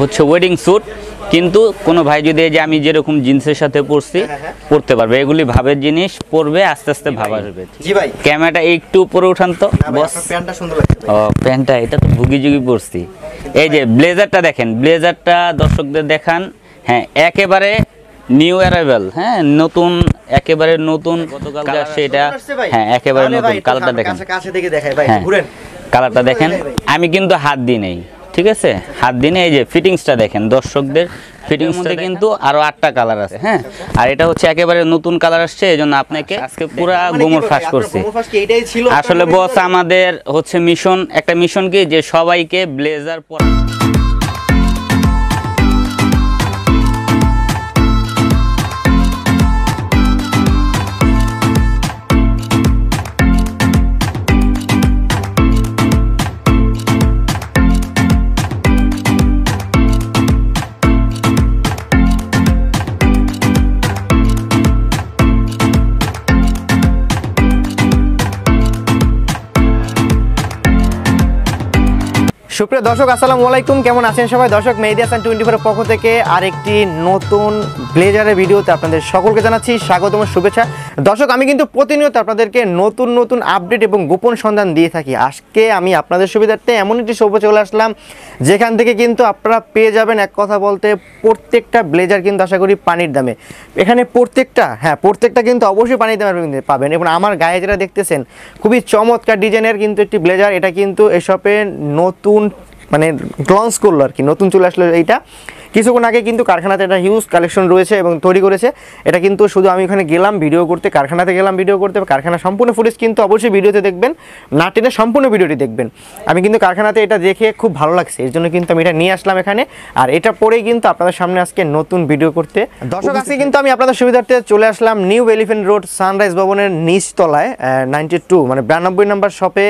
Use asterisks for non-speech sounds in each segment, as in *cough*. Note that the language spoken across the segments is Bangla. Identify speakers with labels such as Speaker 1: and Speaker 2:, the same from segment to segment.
Speaker 1: হচ্ছে ওয়েডিং স্যুট কিন্তু কোনো ভাই যদি এই যে আমি যেরকম জিন্সের সাথে পরছি
Speaker 2: হ্যাঁ, হ্যাঁ।
Speaker 1: পরতে পারবে। এগুলি ভাবের জিনিস পরবে আস্তে আস্তে ভাব আসবে
Speaker 2: জি ভাই।
Speaker 1: ক্যামেরাটা একটু উপরে উঠান তো বস।
Speaker 2: প্যান্টটা সুন্দর লাগছে
Speaker 1: ও প্যান্টটা এটা তো ভুগি জুগি পরছি। এই যে ব্লেজারটা দেখেন ব্লেজারটা দর্শকদের দেখান। হ্যাঁ একেবারে নিউ অ্যারাইভেল হ্যাঁ নতুন একেবারে নতুন গতকাল
Speaker 2: ভাই?
Speaker 1: হ্যাঁ একেবারে নতুন কালারটা দেখেন।
Speaker 2: কাছে কাছে থেকে দেখাই ভাই
Speaker 1: হ্যাঁ
Speaker 2: ঘুরেন।
Speaker 1: কালারটা দেখেন। আমি কিন্তু হাত দিই নেই। ঠিক আছে? হাত দিনে এই যে ফিটিংসটা দেখেন দর্শকদের ফিটিংস মধ্যে কিন্তু আরও আটটা কালার আছে হ্যাঁ? আর এটা হচ্ছে একেবারে নতুন কালার আসছে এই জন্য আপনাকে আজকে পুরা গুমর
Speaker 2: গোমর ফাঁস করছে
Speaker 1: আসলে বস আমাদের হচ্ছে মিশন একটা মিশন কি যে সবাইকে ব্লেজার পরা।
Speaker 2: সুপ্রিয় দর্শক, আসসালামু আলাইকুম। কেমন আছেন সবাই? দর্শক, মেহেদি হাসান টোয়েন্টি ফোরের পক্ষ থেকে আরেকটি নতুন ব্লেজারের ভিডিওতে আপনাদের সকলকে জানাচ্ছি স্বাগতম, শুভেচ্ছা। দর্শক, আমি কিন্তু প্রতিনিয়ত আপনাদেরকে নতুন নতুন আপডেট এবং গোপন সন্ধান দিয়ে থাকি। আজকে আমি আপনাদের সুবিধার্থে এমন একটি শোভে চলে আসলাম, যেখান থেকে কিন্তু আপনারা পেয়ে যাবেন এক কথা বলতে, প্রত্যেকটা ব্লেজার কিন্তু আশা করি পানির দামে। এখানে প্রত্যেকটা হ্যাঁ প্রত্যেকটা কিন্তু অবশ্যই পানির দামে পাবেন। এবং আমার গায়ে যেটা দেখতেছেন, খুবই চমৎকার ডিজাইনের কিন্তু একটি ব্লেজার। এটা কিন্তু এসবে নতুন মানে লঞ্চ করল আর কি নতুন চলে আসলো এইটা। কিছুক্ষণ আগে কিন্তু কারখানাতে একটা হিউজ কালেকশন রয়েছে এবং তৈরি করেছে। এটা কিন্তু শুধু আমি ওখানে গেলাম ভিডিও করতে কারখানাতে গেলাম ভিডিও করতে কারখানা সম্পূর্ণ ফুটেজ কিন্তু অবশ্যই ভিডিওতে দেখবেন না টেনে সম্পূর্ণ ভিডিওটি দেখবেন। আমি কিন্তু কারখানাতে এটা দেখে খুব ভালো লাগছে এর জন্য কিন্তু আমি এটা নিয়ে আসলাম এখানে। আর এটা পরেই কিন্তু আপনাদের সামনে আজকে নতুন ভিডিও করতে দর্শক আজকে কিন্তু আমি আপনাদের সুবিধার্থে চলে আসলাম নিউ এলিফেন্ট রোড সানরাইজ ভবনের নিচতলায় নাইনটি টু মানে বিরানব্বই নম্বর শপে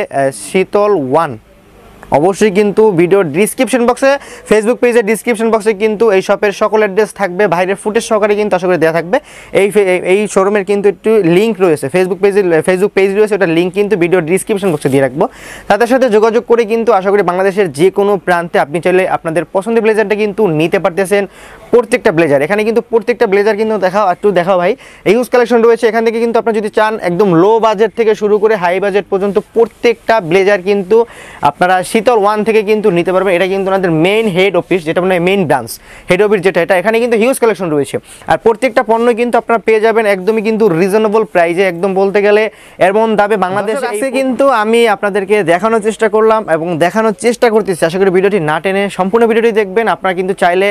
Speaker 2: শীতল ওয়ান অবশ্যই কিন্তু ভিডিওর ডিসক্রিপশন বক্সে ফেসবুক পেজের ডিসক্রিপশন বক্সে কিন্তু এই শপের সকল অ্যাড্রেস থাকবে, বাইরের ফুটেজ সহকারে কিন্তু আশা করি দেওয়া থাকবে। এই এই- শোরুমের কিন্তু একটু লিঙ্ক রয়েছে ফেসবুক পেজের ফেসবুক পেজ রয়েছে ওটা লিঙ্ক কিন্তু ভিডিওর ডিসক্রিপশন বক্সে দিয়ে রাখব। তাদের সাথে যোগাযোগ করে কিন্তু আশা করি বাংলাদেশের যে কোনো প্রান্তে আপনি চাইলে আপনাদের পছন্দের ব্লেজারটা কিন্তু নিতে পারতেছেন প্রত্যেকটা ব্লেজার এখানে কিন্তু প্রত্যেকটা ব্লেজার কিন্তু দেখাও, একটু দেখাও ভাই। ইউজ কালেকশন রয়েছে, এখান থেকে কিন্তু আপনার যদি চান একদম লো বাজেট থেকে শুরু করে হাই বাজেট পর্যন্ত প্রত্যেকটা ব্লেজার কিন্তু আপনারা শীতল ওয়ান থেকে কিন্তু নিতে পারবেন। এটা কিন্তু ওনাদের মেইন হেড অফিস যেটা মানে মেইন ব্রাঞ্চ হেড অফিস যেটা এটা এখানে কিন্তু হিউজ কালেকশন রয়েছে। আর প্রত্যেকটা পণ্য কিন্তু আপনারা পেয়ে যাবেন একদমই কিন্তু রিজনেবল প্রাইজে একদম বলতে গেলে এমন দামে বাংলাদেশ আছে কিন্তু আমি আপনাদেরকে দেখানোর চেষ্টা করলাম এবং দেখানোর চেষ্টা করতেছি। আশা করি ভিডিওটি না টেনে সম্পূর্ণ ভিডিওটি দেখবেন। আপনারা কিন্তু চাইলে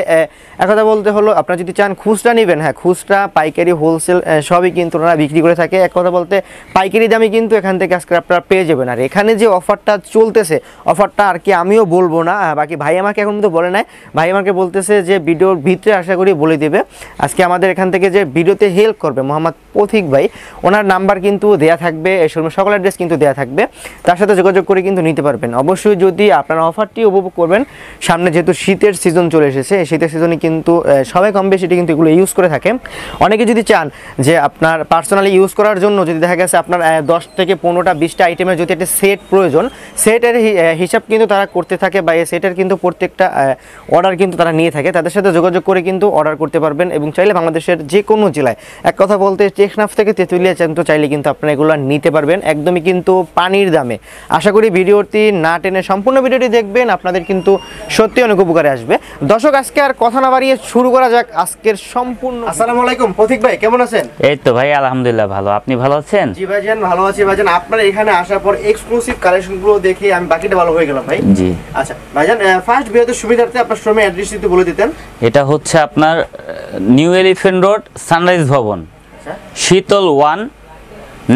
Speaker 2: এক কথা বলতে হলো আপনারা যদি চান খুচরা নেবেন হ্যাঁ খুচরা পাইকারি হোলসেল সবই কিন্তু ওনারা বিক্রি করে থাকে। এক কথা বলতে পাইকারি দামে কিন্তু এখান থেকে আজকে আপনারা পেয়ে যাবেন। আর এখানে যে অফারটা চলতেছে অফারটা আর কি আমিও বলব না। বাকি ভাই আমাকে এখন তো বলে নাই। ভাই আমাকে বলতেছে যে ভিডিওর ভিতরে আশা করি বলে দেবে। আজকে আমাদের এখান থেকে যে ভিডিওতে হেল্প করবে মোহাম্মদ পথিক ভাই, ওনার নাম্বার কিন্তু দেয়া থাকবে সকল অ্যাড্রেস কিন্তু দেয়া থাকবে। তার সাথে যোগাযোগ করে কিন্তু নিতে পারবেন। অবশ্যই যদি আপনারা অফারটি উপভোগ করবেন, সামনে যেহেতু শীতের সিজন চলে এসেছে শীতের সিজনে কিন্তু সবাই কম বেশি কিন্তু এগুলো ইউজ করে থাকে। অনেকে যদি চান যে আপনার পার্সোনালি ইউজ করার জন্য যদি দেখা গেছে আপনার দশ থেকে পনেরোটা, বিশটা আইটেমের যদি একটা সেট প্রয়োজন সেটের হিসাব কিন্তু তারা করতে থাকে বা এই সেটের কিন্তু প্রত্যেকটা অর্ডার কিন্তু তারা নিয়ে থাকে। তাদের সাথে যোগাযোগ করে কিন্তু অর্ডার করতে পারবেন এবং চাইলে বাংলাদেশের যে কোনো জেলায়। এক কথা বলতে টেকনাফ থেকে তেঁতুলিয়া চান্ত চাইলে কিন্তু আপনারা এগুলো নিতে পারবেন। একদমই কিন্তু পানির দামে। আশা করি ভিডিওটি না টেনে সম্পূর্ণ ভিডিওটি দেখবেন। আপনাদের কিন্তু সত্যি অনেক উপকারে আসবে। দর্শক আজকে আর কথা না বাড়িয়ে শুরু করা যাক আজকের সম্পূর্ণ আসসালামু আলাইকুম। প্রতীক ভাই কেমন আছেন?
Speaker 1: এই তো ভাই আলহামদুলিল্লাহ ভালো। আপনি ভালো আছেন?
Speaker 2: জি ভাইজান ভালো আছি ভাইজান আপনার এখানে আসার পর এক্সক্লুসিভ কালেকশনগুলো দেখে আমি বাকিটা ভালো হয়ে গেলাম ভাই।
Speaker 1: জি।
Speaker 2: আচ্ছা ভাইজান ফার্স্ট ভিডিওতে সুবিধার্থে আপনার শ্রমে অ্যাড্রেস যদি বলে দিতেন।
Speaker 1: এটা হচ্ছে আপনার নিউ এলিফেন্ট রোড সানরাইজ ভবন।
Speaker 2: আচ্ছা।
Speaker 1: শীতল one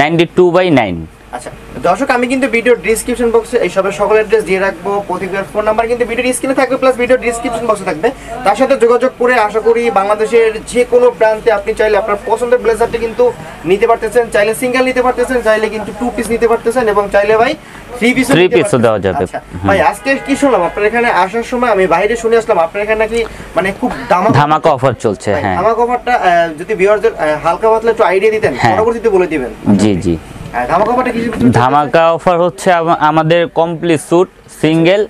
Speaker 1: ninety two by nine
Speaker 2: আচ্ছা দর্শক আমি কিন্তু ভিডিও ডিসক্রিপশন বক্সে এই সবের সকল অ্যাড্রেস দিয়ে রাখব প্রতিকার ফোন নাম্বার কিন্তু ভিডিও স্ক্রিনে থাকবে প্লাস ভিডিও ডিসক্রিপশন বক্সে থাকবে। তার সাথে যোগাযোগ করে আশা করি বাংলাদেশের যে কোনো প্রান্তে আপনি চাইলে আপনার পছন্দের ব্লেজারটি কিন্তু নিতে পারতেছেন চাইলে সিঙ্গেল নিতে পারতেছেন চাইলে কিন্তু টু পিস নিতে পারতেছেন এবং চাইলে ভাই থ্রি পিস
Speaker 1: piece দেওয়া যাবে।
Speaker 2: ভাই আজকে কি শুনলাম? আপনার এখানে আসার সময় আমি বাইরে শুনে আসলাম আপনার এখানে নাকি মানে খুব দামা
Speaker 1: ধামাকা অফার চলছে। হ্যাঁ।
Speaker 2: আমার কভারটা যদি ভিউয়ারদের হালকা পাতলা একটু আইডিয়া দিতেন
Speaker 1: হ্যাঁ।
Speaker 2: পরবর্তীতে বলে দিবেন।
Speaker 1: জি জি।
Speaker 2: ধামাকা কি?
Speaker 1: ধামাকা অফার হচ্ছে আমাদের complete suit single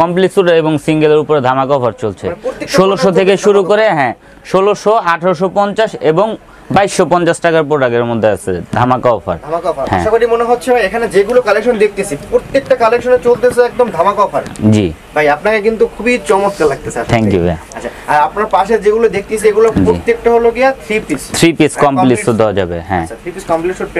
Speaker 1: complete suit এবং সিঙ্গেলের উপরে ধামাকা অফার চলছে।
Speaker 2: মানে
Speaker 1: ষোলোশো থেকে শুরু করে হ্যাঁ ষোলোশো আঠারোশো পঞ্চাশ এবং বাইশশো পঞ্চাশ টাকার প্রোডাক্টের মধ্যে আছে ধামাকা অফার
Speaker 2: ধামাকা অফার
Speaker 1: হ্যাঁ।
Speaker 2: আশা করি মনে হচ্ছে এখানে যেগুলো কালেকশন দেখতেছি প্রত্যেকটা কালেকশনে চলতেছে একদম ধামাকা অফার
Speaker 1: জি।
Speaker 2: ভাই আপনাকে কিন্তু খুবই চমৎকার লাগতেছে।
Speaker 1: থ্যাংক ইউ ভাই।
Speaker 2: আচ্ছা আর আপনার পাশে যেগুলো দেখতেছি এগুলো প্রত্যেকটা হলো গিয়া three piece
Speaker 1: three piece complete suit দেওয়া যাবে হ্যাঁ।
Speaker 2: থ্রি পিস কমপ্লিট শুট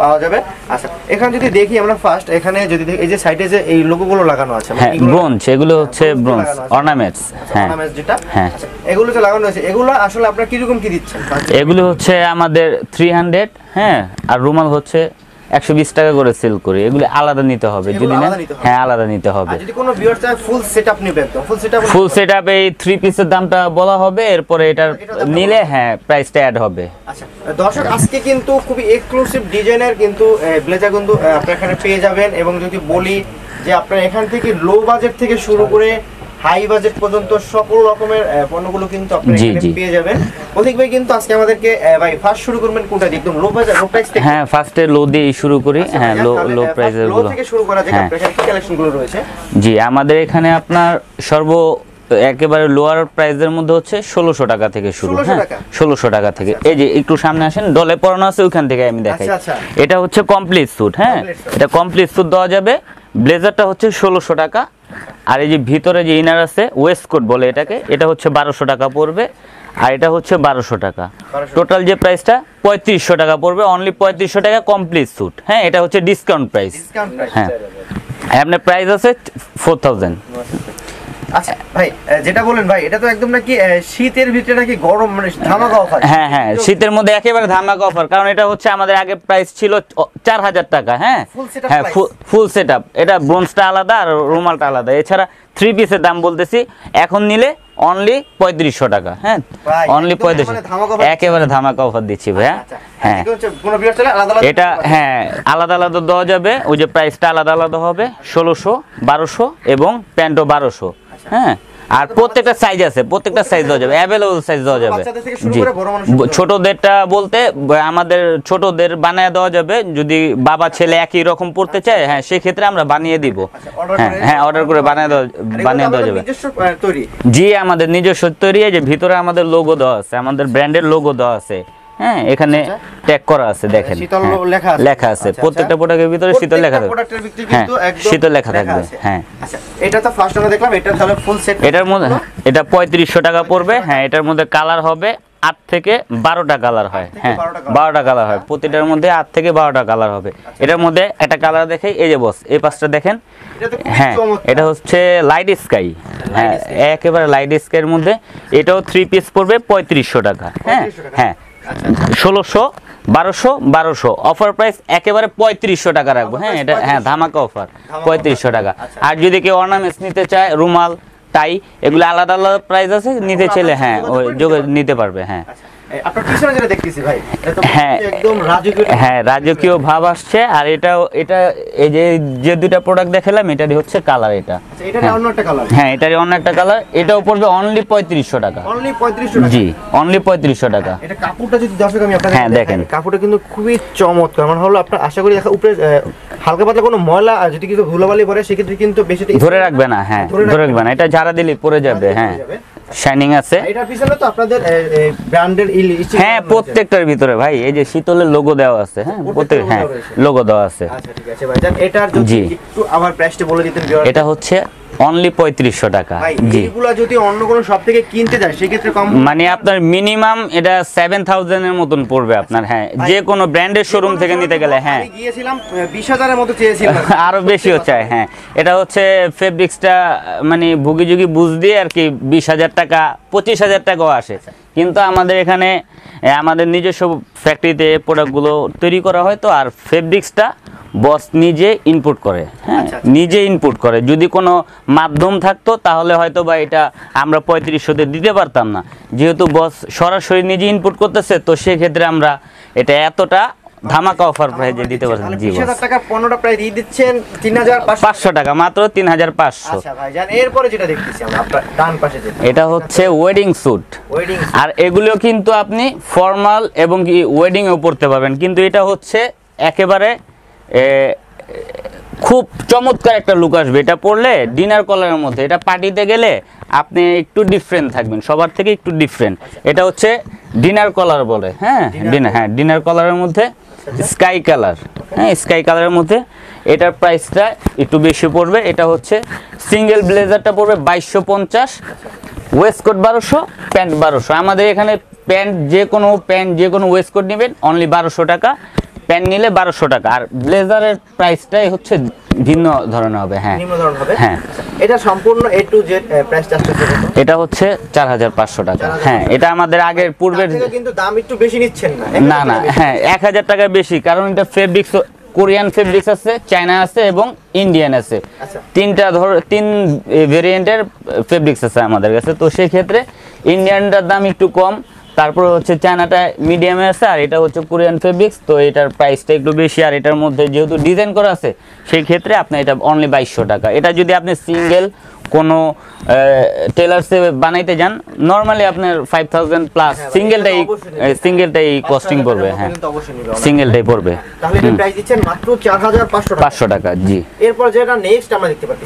Speaker 2: পাওয়া যাবে। আচ্ছা এখানে যদি দেখি আমরা ফার্স্ট এখানে যদি এই যে সাইডে যে এই লোগোগুলো লাগানো আছে মানে
Speaker 1: হ্যাঁ ব্রোঞ্জ এগুলো হচ্ছে ব্রোঞ্জ অর্নামেন্টস
Speaker 2: আচ্ছা,
Speaker 1: হ্যাঁ।
Speaker 2: ornaments যেটা।
Speaker 1: হ্যাঁ।
Speaker 2: আচ্ছা, এগুলো যে লাগানো আছে এগুলো আসলে আপনারা কীরকম কি দিচ্ছেন?
Speaker 1: এগুলো হচ্ছে আমাদের থ্রি হান্ড্রেড হ্যাঁ? আর রুমাল হচ্ছে একশো বিশ টাকা করে সেল করি। এগুলো আলাদা নিতে হবে যদি না? হ্যাঁ আলাদা নিতে হবে।
Speaker 2: ফুল
Speaker 1: সেট আপ এই থ্রি পিসের দামটা বলা হবে এরপরে এটার নিলে হ্যাঁ প্রাইসটা অ্যাড হবে।
Speaker 2: আচ্ছা দর্শক আজকে কিন্তু খুবই এক্সক্লুসিভ ডিজাইনের কিন্তু ব্লেজার কিন্তু আপনারা এখানে পেয়ে যাবেন। এবং যদি বলি যে আপনার এখান থেকে লো বাজেট থেকে শুরু করে হাই বাজেট পর্যন্ত সকল রকমের পণ্যগুলো কিন্তু এখানে পেয়ে যাবেন। অধিক ভাই কিন্তু আজকে আমাদেরকে ভাই ফার্স্ট শুরু করবেন কোনটা? দিয়ে? একদম লো বাজেট লো প্রাইস থেকে।
Speaker 1: হ্যাঁ ফার্স্টে লো দিয়ে শুরু করি।
Speaker 2: আচ্ছা
Speaker 1: হ্যাঁ লো লো প্রাইসেরগুলো
Speaker 2: থেকে শুরু করা যাক
Speaker 1: হ্যাঁ।
Speaker 2: আপনার এখানে কি কালেকশনগুলো রয়েছে?
Speaker 1: জি আমাদের এখানে আপনার সর্ব একেবারে লোয়ার প্রাইসের মধ্যে হচ্ছে ষোলোশো টাকা থেকে শুরু। হ্যাঁ ষোলোশো টাকা থেকে। এই যে একটু সামনে আসেন ডলে পরানো আছে ওইখান থেকে আমি দেখাই।
Speaker 2: আচ্ছা, আচ্ছা।
Speaker 1: এটা হচ্ছে কমপ্লিট স্যুট হ্যাঁ। এটা কমপ্লিট স্যুট দেওয়া যাবে। ব্লেজারটা হচ্ছে ষোলোশো টাকা। আর এই যে ভিতরে যে ইনার আছে ওয়েস্ট কোট বলে এটাকে এটা হচ্ছে বারোশো টাকা পড়বে আর এটা হচ্ছে বারোশো টাকা। টোটাল যে প্রাইসটা পঁয়ত্রিশশো টাকা পড়বে অনলি পঁয়ত্রিশশো টাকা কমপ্লিট স্যুট হ্যাঁ এটা হচ্ছে ডিসকাউন্ট প্রাইস
Speaker 2: ডিসকাউন্ট প্রাইস
Speaker 1: হ্যাঁ। আপনার প্রাইস আছে ফোর থাউজেন্ড
Speaker 2: আচ্ছা ভাই যেটা বলেন ভাই এটা তো একদম নাকি শীতের ভিতরে নাকি গরম মানে ধামাকা অফার
Speaker 1: হ্যাঁ হ্যাঁ শীতের মধ্যে একেবারে ধামাকা অফার কারণ এটা হচ্ছে আমাদের আগে প্রাইস ছিল চার হাজার টাকা হ্যাঁ? হ্যাঁ? ফুল সেট আপ এটা ব্রোঞ্জটা আলাদা আর রুমালটা আলাদা। এছাড়া থ্রি পিসের দাম বলতেছি এখন নিলে অনলি পঁয়ত্রিশশো টাকা হ্যাঁ? অনলি
Speaker 2: মানে
Speaker 1: একেবারে ধামাকা অফার দিচ্ছি ভাইয়া।
Speaker 2: আচ্ছা
Speaker 1: হ্যাঁ।
Speaker 2: হ্যাঁ চাইলে আলাদা আলাদা
Speaker 1: এটা হ্যাঁ আলাদা আলাদা দেওয়া যাবে ওই যে প্রাইসটা আলাদা আলাদা হবে ষোলোশো বারোশো এবং প্যান্টও বারোশো।
Speaker 2: আচ্ছা।
Speaker 1: হ্যাঁ আর প্রত্যেকটা সাইজ আছে প্রত্যেকটা সাইজ দেওয়া যাবে অ্যাভেলেবল সাইজ দেওয়া যাবে। ছোটদেরটা বলতে আমাদের ছোটদের বানিয়ে দেওয়া যাবে যদি বাবা ছেলে একই রকম পড়তে চায় হ্যাঁ সেক্ষেত্রে আমরা বানিয়ে দিব।
Speaker 2: আচ্ছা,
Speaker 1: হ্যাঁ হ্যাঁ অর্ডার করে বানিয়ে দেওয়া বানিয়ে দেওয়া যাবে। জি আমাদের নিজস্ব তৈরি যে ভিতরে আমাদের লোগো দেওয়া আছে আমাদের ব্র্যান্ডের লোগো দেওয়া আছে। হ্যাঁ এখানে ট্যাগ করা আছে দেখেন।
Speaker 2: শীতল
Speaker 1: হ্যাঁ,
Speaker 2: লেখা আছে।
Speaker 1: লেখা আছে।
Speaker 2: আচ্ছা,
Speaker 1: প্রত্যেকটা
Speaker 2: আচ্ছা।
Speaker 1: প্রোডাক্টের ভিতরে শীতল লেখা থাকবে। হ্যাঁ শীতল লেখা থাকবে। হ্যাঁ।
Speaker 2: আচ্ছা এটা তো ফার্স্ট আমরা দেখলাম এটা তাহলে ফুল সেট
Speaker 1: এটার মধ্যে এটা পঁয়ত্রিশশো টাকা পড়বে। হ্যাঁ এটার মধ্যে কালার হবে আট থেকে বারোটা কালার হয়। হ্যাঁ
Speaker 2: 12টা
Speaker 1: বারোটা কালার হয়। প্রতিটার মধ্যে আট থেকে বারোটা কালার হবে। এটার মধ্যে একটা কালার দেখে এই যে বস এই পাঁচটা দেখেন। হ্যাঁ এটা হচ্ছে লাইট স্কাই হ্যাঁ একেবারে লাইট স্কাইয়ের মধ্যে। এটাও থ্রি পিস পড়বে পঁয়ত্রিশশো টাকা। হ্যাঁ হ্যাঁ।
Speaker 2: আচ্ছা
Speaker 1: ষোলোশো বারোশো বারোশো। অফার প্রাইস একেবারে পঁয়ত্রিশশো টাকা রাখব। হ্যাঁ এটা হ্যাঁ ধামাকা অফার পঁয়ত্রিশশো টাকা।
Speaker 2: আচ্ছা।
Speaker 1: আর যদি কেউ অর্নামেন্টস নিতে চায় রুমাল টাই এগুলো আলাদা আলাদা প্রাইস আছে নিতে
Speaker 2: আপনার
Speaker 1: চাইলে
Speaker 2: সাথে
Speaker 1: হ্যাঁ ওই
Speaker 2: নিতে পারবে।
Speaker 1: হ্যাঁ।
Speaker 2: আচ্ছা। আপনার পিছনে যেটা দেখতেছি ভাই
Speaker 1: হ্যাঁ।
Speaker 2: একদম রাজকীয়
Speaker 1: হ্যাঁ রাজকীয় ভাব আসছে আর এটাও এটা এই যে যে দুইটা প্রোডাক্ট দেখালাম এটারই হচ্ছে কালার এটা।
Speaker 2: আচ্ছা অন্য একটা কালার
Speaker 1: হ্যাঁ এটারই অন্য একটা কালার এটাও পড়বে অনলি পঁয়ত্রিশশো টাকা।
Speaker 2: অনলি 3500 টাকা।
Speaker 1: জি অনলি পঁয়ত্রিশশো টাকা।
Speaker 2: এটা কাপড়টা যদি দর্শক আমি আপনাদের
Speaker 1: হ্যাঁ, দেখেন।
Speaker 2: কাপড়টা কিন্তু খুবই চমৎকার। মানে হলো আপনার আশা করি দেখা উপরে হালকা পাতলা কোনো ময়লা যদি কিছু ধুলাবালি পরে সেক্ষেত্রে কিন্তু বেশি
Speaker 1: ধরে রাখবে না হ্যাঁ
Speaker 2: ধরে
Speaker 1: রাখবে না। এটা ঝাড়া দিলে পড়ে যাবে হ্যাঁ। শাইনিং আছে।
Speaker 2: এটার পিছনে তো আপনাদের ব্র্যান্ডের
Speaker 1: হ্যাঁ প্রত্যেকটার ভিতরে ভাই এই যে শীতলের লোগো দেওয়া আছে হ্যাঁ প্রত্যেক হ্যাঁ লোগো দেওয়া আছে।
Speaker 2: আচ্ছা ঠিক আছে ভাই জান এটার যদি। একটু আবার প্রাইসটা বলে দিতেন
Speaker 1: এটা হচ্ছে অনলি পঁয়ত্রিশশো টাকা।
Speaker 2: এইগুলা যদি অন্য কোনো শপ থেকে কিনতে যায় সেক্ষেত্রে কম
Speaker 1: মানে আপনার মিনিমাম এটা সেভেন থাউজেন্ডের মতন পড়বে আপনার হ্যাঁ। যে কোনো ব্র্যান্ডের শোরুম থেকে নিতে গেলে হ্যাঁ।
Speaker 2: গিয়েছিলাম বিশ হাজারের মতো চেয়েছিলাম। *laughs*
Speaker 1: আরও বেশিও চাই হ্যাঁ। এটা হচ্ছে ফেব্রিক্সটা মানে ভুগি যুগি বুঝ দিয়ে আর কি বিশ হাজার টাকা পঁচিশ হাজার টাকাও আসে। কিন্তু আমাদের এখানে আমাদের নিজস্ব ফ্যাক্টরিতে প্রোডাক্টগুলো তৈরি করা হয় তো আর ফেব্রিক্সটা বস নিজে ইনপুট করে হ্যাঁ?
Speaker 2: আচ্ছা, আচ্ছা।
Speaker 1: নিজে ইনপুট করে। যদি কোনো মাধ্যম থাকতো তাহলে হয়তো বা এটা আমরা পঁয়ত্রিশশোতে দিতে পারতাম না। যেহেতু বস সরাসরি নিজে ইনপুট করতেছে তো সেক্ষেত্রে আমরা এটা এতটা ধামাকা অফার প্রাইজে দিতে পারছি জি
Speaker 2: হাজার টাকা পনেরোটা প্রায় দিয়ে দিচ্ছেন তিন হাজার পাঁচশো।
Speaker 1: টাকা মাত্র তিন হাজার পাঁচশো।
Speaker 2: আচ্ছা ভাই জান এরপরে যেটা দেখতেছি ডান পাশে যেটা।
Speaker 1: এটা হচ্ছে ওয়েডিং স্যুট
Speaker 2: ওয়েডিং
Speaker 1: আর এগুলো কিন্তু আপনি ফর্মাল এবং কি ওয়েডিংয়েও পরতে পারবেন। কিন্তু এটা হচ্ছে একেবারে খুব চমৎকার একটা লুক আসবে। এটা পরলে ডিনার কলারের মধ্যে এটা পার্টিতে গেলে আপনি একটু ডিফারেন্ট থাকবেন। সবার থেকে একটু ডিফারেন্ট এটা হচ্ছে ডিনার কলার বলে। হ্যাঁ ডিনার হ্যাঁ ডিনার কলারের মধ্যে স্কাই কালার। হ্যাঁ স্কাই কালারের মধ্যে এটার প্রাইসটা একটু বেশি পড়বে। এটা হচ্ছে সিঙ্গেল ব্লেজারটা পড়বে বাইশশো পঞ্চাশ ওয়েস্টকোট বারোশো, প্যান্ট বারোশো। আমাদের এখানে প্যান্ট যে কোনো প্যান্ট যে কোনো ওয়েস্টকোট নেবেন অনলি বারোশো টাকা। প্যান্ট নিলে বারোশো টাকা। আর ব্লেজারের প্রাইসটাই হচ্ছে ভিন্ন ধরনের হবে হ্যাঁ। হ্যাঁ।
Speaker 2: এটা সম্পূর্ণ এ টু জেড প্রাইস
Speaker 1: এটা হচ্ছে চার হাজার পাঁচশো টাকা। হ্যাঁ এটা আমাদের আগের পূর্বের
Speaker 2: কিন্তু দাম একটু বেশি নিচ্ছেন না।
Speaker 1: না না হ্যাঁ এক হাজার টাকা বেশি। কারণ এটা ফেব্রিক্স কোরিয়ান ফেব্রিক্স আছে চায়না আছে এবং ইন্ডিয়ান আছে।
Speaker 2: আচ্ছা।
Speaker 1: তিনটা ধর তিন ভেরিয়েন্টের ফেব্রিক্স আছে আমাদের কাছে। তো সেই ক্ষেত্রে ইন্ডিয়ানটার দাম একটু কম। তারপরে হচ্ছে চায়নাটা মিডিয়ামে আছে, আর এটা হচ্ছে কোরিয়ান ফেব্রিক্স তো এটার প্রাইসটা একটু বেশি, আর এটার মধ্যে যেহেতু ডিজাইন করা আছে, সেই ক্ষেত্রে আপনার এটা অনলি বাইশশো টাকা। এটা যদি আপনি সিঙ্গেল কোনো টেলার্সে বানাইতে যান নর্মালি আপনার ফাইভ থাউজেন্ড প্লাস
Speaker 2: হ্যাঁ,
Speaker 1: সিঙ্গেলটাই। সিঙ্গেলটাই কস্টিং পড়বে হ্যাঁ। সিঙ্গেলটাই পড়বে।
Speaker 2: পাঁচশো টাকা।
Speaker 1: জি।
Speaker 2: এরপর যেটা নেক্সট আমরা দেখতে পাচ্ছি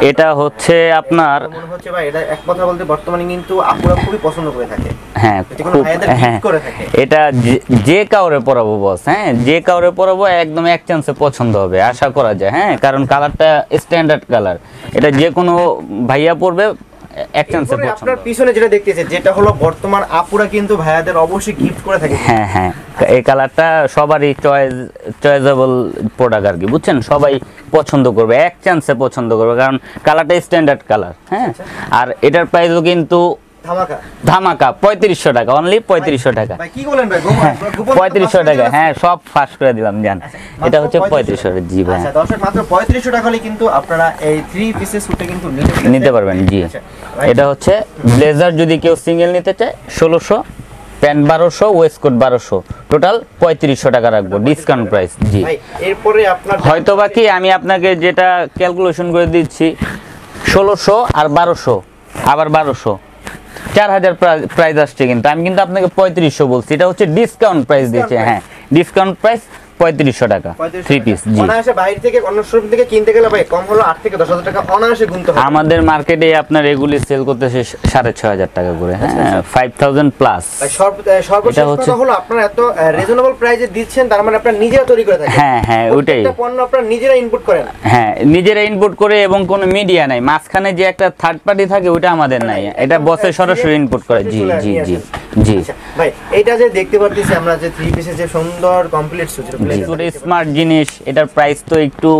Speaker 1: এটা হচ্ছে আপনার
Speaker 2: হচ্ছে ভাই এটা এক কথা বলতে বর্তমানে কিন্তু আপুরা খুবই পছন্দ করে থাকে।
Speaker 1: হ্যাঁ হ্যাঁ
Speaker 2: থাকে।
Speaker 1: এটা যে- যে কাউরে পরাবো বস হ্যাঁ। যে কাউরে পরাবো একদম এক চান্সে পছন্দ হবে আশা করা যায় হ্যাঁ। কারণ কালারটা স্ট্যান্ডার্ড কালার এটা যে কোনো ভাইয়া পড়বে এক চান্সে
Speaker 2: আপনার পিছনে যেটা দেখতেছে যেটা হলো বর্তমান আপুরা কিন্তু ভাইয়াদের অবশ্যই গিফট করে থাকে।
Speaker 1: হ্যাঁ হ্যাঁ। এই কালারটা সবারই চয়েস চয়েসেবল প্রোডাক্ট আর কি বুঝছেন? সবাই পছন্দ করবে এক চান্সে পছন্দ করবে কারণ কালারটা স্ট্যান্ডার্ড কালার হ্যাঁ? আর এটার প্রাইসও কিন্তু
Speaker 2: ধামাকা?
Speaker 1: পঁয়ত্রিশশো টাকা অনলি পঁয়ত্রিশশো টাকা।
Speaker 2: গোপন
Speaker 1: পঁয়ত্রিশশো টাকা হ্যাঁ সব ফাঁস করে দিলাম জান। এটা হচ্ছে পঁয়ত্রিশশো জি ভাই।
Speaker 2: আচ্ছা দর্শক মাত্র পঁয়ত্রিশশো টাকা হলে কিন্তু আপনারা এই থ্রি পিসের স্যুটটা কিন্তু নিতে পারবেন।
Speaker 1: জি।
Speaker 2: আচ্ছা,
Speaker 1: এটা হচ্ছে ব্লেজার যদি কেউ সিঙ্গেল নিতে চায় ষোলোশো প্যান্ট বারোশো ওয়েস্টকোট বারোশো। টোটাল পঁয়ত্রিশশো টাকা রাখব ডিসকাউন্ট প্রাইস জি।
Speaker 2: এরপরে আপনার
Speaker 1: হয়তো বা কি আমি আপনাকে যেটা ক্যালকুলেশন করে দিচ্ছি ষোলোশো আর বারোশো আবার বারোশো। চার হাজার প্রাইস আসছে কিন্তু। আমি কিন্তু আপনাকে পঁয়ত্রিশশো বলছি। এটা হচ্ছে ডিসকাউন্ট প্রাইস দিয়েছে হ্যাঁ। ডিসকাউন্ট প্রাইস পঁয়ত্রিশশো টাকা
Speaker 2: 3500
Speaker 1: থ্রি পিস জি।
Speaker 2: বাইরে থেকে অন্য শোরুম থেকে কিনতে গেলে ভাই কম হলো আট থেকে দশ হাজার টাকা অনায়াসে গুনতে হবে।
Speaker 1: আমাদের মার্কেটে আপনার এগুলি সেল করতেছে সাড়ে ছয় হাজার টাকা করে
Speaker 2: আচ্ছা,
Speaker 1: হ্যাঁ ফাইভ থাউজেন্ড প্লাস
Speaker 2: ভাই, সর্ব- আহ, সর্বশেষ
Speaker 1: এটা হচ্ছে-
Speaker 2: হলো আপনারা এত রিজনেবল প্রাইসে দিচ্ছেন তার মানে আপনারা নিজেরা তৈরি করে থাকেন।
Speaker 1: হ্যাঁ হ্যাঁ ওইটাই।
Speaker 2: পণ্য আপনারা নিজেরা ইনপুট করেন।
Speaker 1: হ্যাঁ নিজেরা ইনপুট করে এবং কোনো মিডিয়া নাই। মাঝখানে যে একটা থার্ড পার্টি থাকে ওটা আমাদের নাই। এটা বসে সরাসরি
Speaker 2: direct
Speaker 1: ইনপুট করে। জি জি জি। জি।
Speaker 2: আচ্ছা, ভাই এটা যে দেখতে পাচ্ছি আমরা যে থ্রি পিসের যে সুন্দর কমপ্লিট সুযোগ
Speaker 1: স্মার্ট জিনিস এটার প্রাইস তো একটু